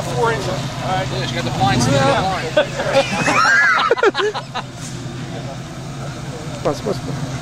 about four inches. All right. Yeah, she got the blinds to the line. Pass, pass.